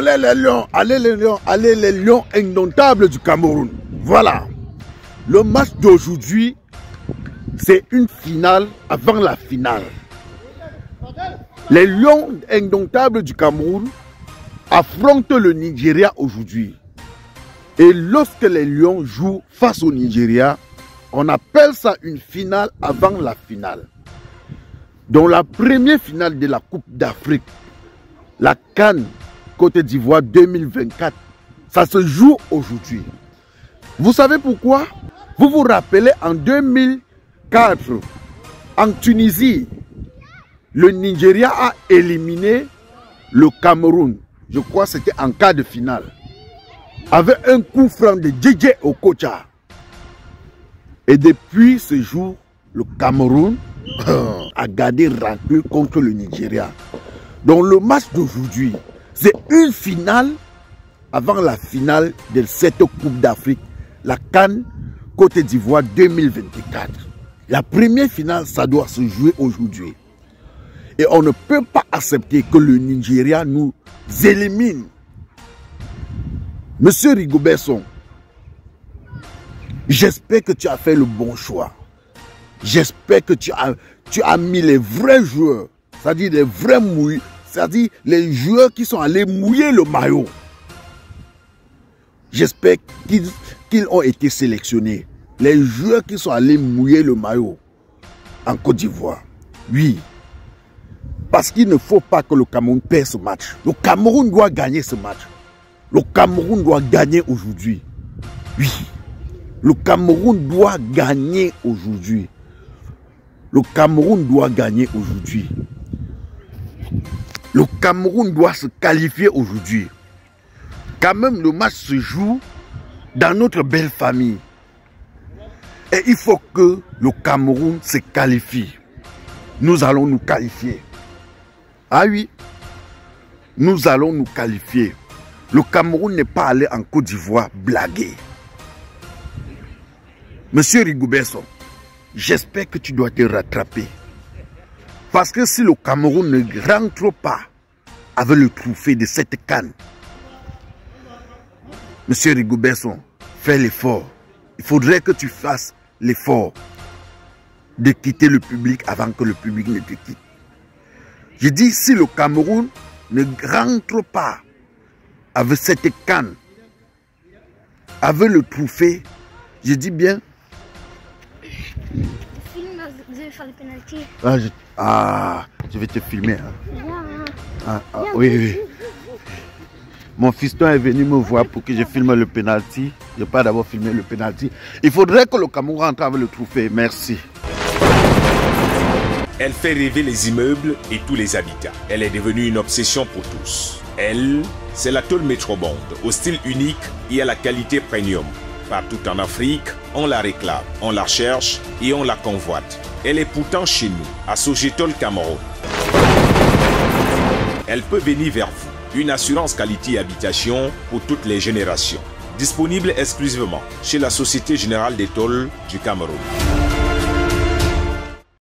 Allez les lions, allez les lions, allez les lions indomptables du Cameroun. Voilà. Le match d'aujourd'hui, c'est une finale avant la finale. Les lions indomptables du Cameroun affrontent le Nigeria aujourd'hui. Et lorsque les lions jouent face au Nigeria, on appelle ça une finale avant la finale. Dans la première finale de la Coupe d'Afrique, la Cannes Côte d'Ivoire 2024, ça se joue aujourd'hui. Vous savez pourquoi? Vous vous rappelez en 2004, en Tunisie, le Nigeria a éliminé le Cameroun. Je crois que c'était en cas de finale. Avec un coup franc de DJ Okocha. Et depuis ce jour, le Cameroun a gardé rancune contre le Nigeria. Donc le match d'aujourd'hui, c'est une finale avant la finale de cette Coupe d'Afrique, la Cannes Côte d'Ivoire 2024. La première finale, ça doit se jouer aujourd'hui. Et on ne peut pas accepter que le Nigeria nous élimine. Monsieur Rigobesson, j'espère que tu as fait le bon choix. J'espère que tu as, tu as mis les vrais joueurs, c'est-à-dire les vrais mouilles, c'est-à-dire les joueurs qui sont allés mouiller le maillot. J'espère qu'ils ont été sélectionnés. Les joueurs qui sont allés mouiller le maillot en Côte d'Ivoire. Oui. Parce qu'il ne faut pas que le Cameroun perde ce match. Le Cameroun doit gagner ce match. Le Cameroun doit gagner aujourd'hui. Oui. Le Cameroun doit gagner aujourd'hui. Le Cameroun doit gagner aujourd'hui. Le Cameroun doit se qualifier aujourd'hui. Quand même, le match se joue dans notre belle famille. Et il faut que le Cameroun se qualifie. Nous allons nous qualifier. Ah oui, nous allons nous qualifier. Le Cameroun n'est pas allé en Côte d'Ivoire blaguer. Monsieur Rigouberson, j'espère que tu dois te rattraper. Parce que si le Cameroun ne rentre pas avec le trophée de cette canne, Monsieur Rigouberson, fais l'effort. Il faudrait que tu fasses l'effort de quitter le public avant que le public ne te quitte. Je dis, si le Cameroun ne rentre pas avec cette canne, avec le trophée, je dis bien. Ah je, ah, je vais te filmer. hein. Ah, ah, oui, oui. Mon fiston est venu me voir pour que je filme le penalty. Je pas d'abord filmé le penalty. Il faudrait que le Cameroun rentre avec le trophée. Merci. Elle fait rêver les immeubles et tous les habitats. Elle est devenue une obsession pour tous. Elle, c'est la tôle Metrobond, au style unique et à la qualité premium. Partout en Afrique, on la réclame, on la cherche et on la convoite. Elle est pourtant chez nous, à Sogetol Cameroun. Elle peut venir vers vous. Une assurance qualité habitation pour toutes les générations. Disponible exclusivement chez la Société Générale des Tôles du Cameroun.